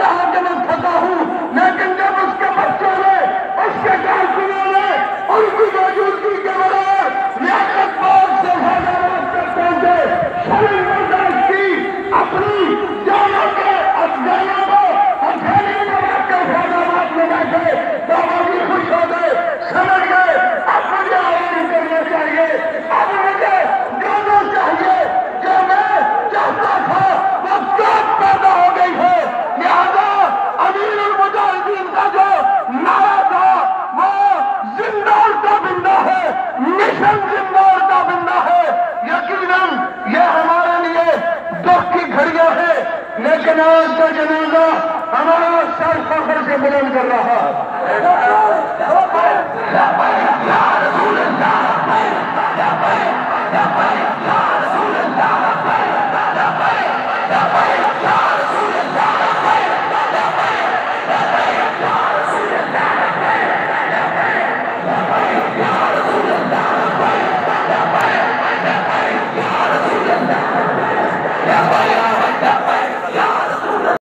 তাহাকে मिशन ज़िंदा का बंदा है यकीनन ये हमारे लिए दुख की घड़ियाँ है लेकिन आज का जनाजा हमारा सर फखर से बुलंद कर रहा है